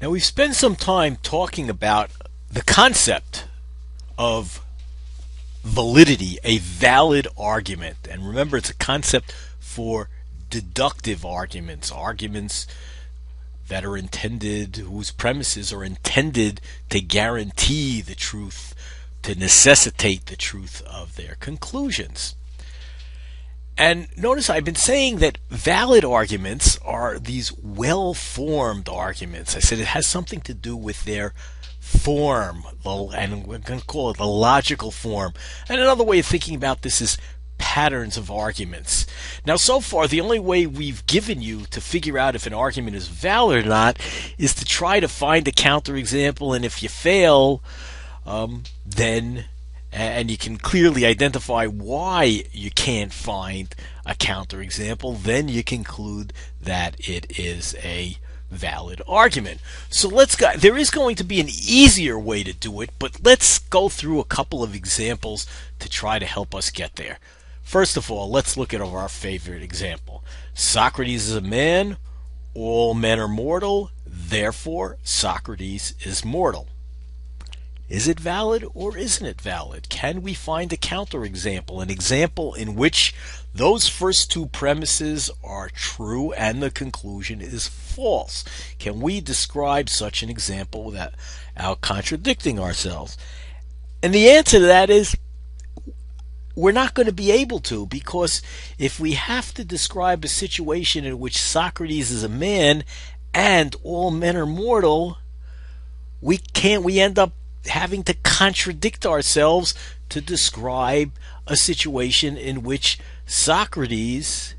Now, we've spent some time talking about the concept of validity, a valid argument. And remember, it's a concept for deductive arguments, arguments that are intended, whose premises are intended to guarantee the truth, to necessitate the truth of their conclusions. And notice I've been saying that valid arguments are these well formed arguments. I said it has something to do with their form, and we're going to call it the logical form. And another way of thinking about this is patterns of arguments. Now, so far, the only way we've given you to figure out if an argument is valid or not is to try to find a counterexample, and if you fail, um, then and you can clearly identify why you can't find a counterexample, then you conclude that it is a valid argument. So let's go, there is going to be an easier way to do it, but let's go through a couple of examples to try to help us get there. First of all, let's look at our favorite example. Socrates is a man, all men are mortal, therefore Socrates is mortal. Is it valid or isn't it valid? Can we find a counterexample, an example in which those first two premises are true and the conclusion is false? Can we describe such an example without contradicting ourselves? And the answer to that is we're not going to be able to because if we have to describe a situation in which Socrates is a man and all men are mortal, we can't, we end up having to contradict ourselves to describe a situation in which Socrates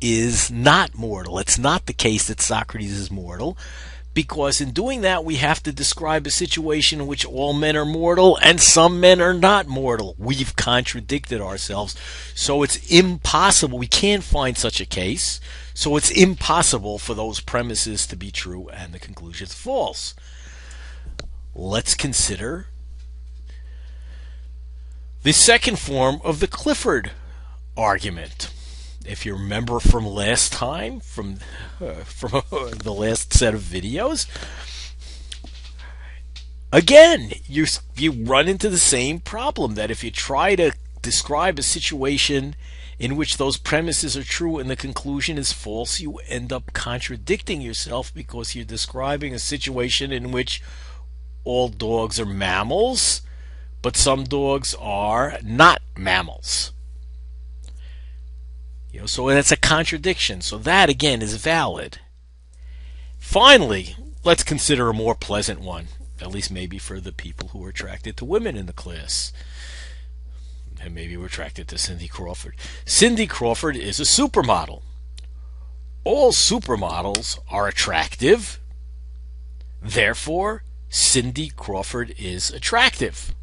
is not mortal. It's not the case that Socrates is mortal, because in doing that, we have to describe a situation in which all men are mortal and some men are not mortal. We've contradicted ourselves. So it's impossible. We can't find such a case. So it's impossible for those premises to be true and the conclusion false let's consider the second form of the Clifford argument. If you remember from last time, from uh, from the last set of videos, again you you run into the same problem that if you try to describe a situation in which those premises are true and the conclusion is false, you end up contradicting yourself because you're describing a situation in which all dogs are mammals, but some dogs are not mammals. You know, so that's a contradiction. So that again is valid. Finally, let's consider a more pleasant one, at least maybe for the people who are attracted to women in the class. And maybe we're attracted to Cindy Crawford. Cindy Crawford is a supermodel. All supermodels are attractive. Therefore, Cindy Crawford is attractive.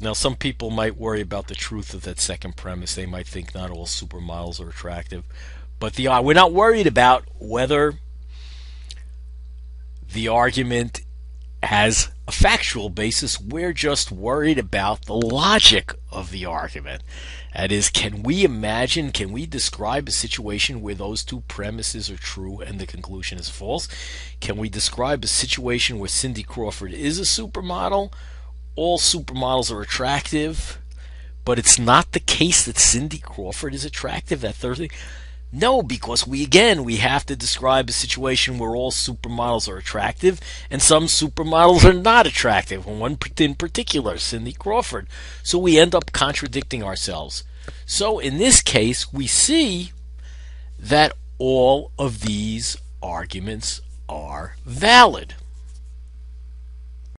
Now, some people might worry about the truth of that second premise. They might think not all supermodels are attractive. But the, uh, we're not worried about whether the argument has a factual basis. We're just worried about the logic of the argument. That is, can we imagine, can we describe a situation where those two premises are true and the conclusion is false? Can we describe a situation where Cindy Crawford is a supermodel? All supermodels are attractive, but it's not the case that Cindy Crawford is attractive. That Thursday. No, because we again we have to describe a situation where all supermodels are attractive and some supermodels are not attractive. One in particular, Cindy Crawford. So we end up contradicting ourselves. So in this case, we see that all of these arguments are valid.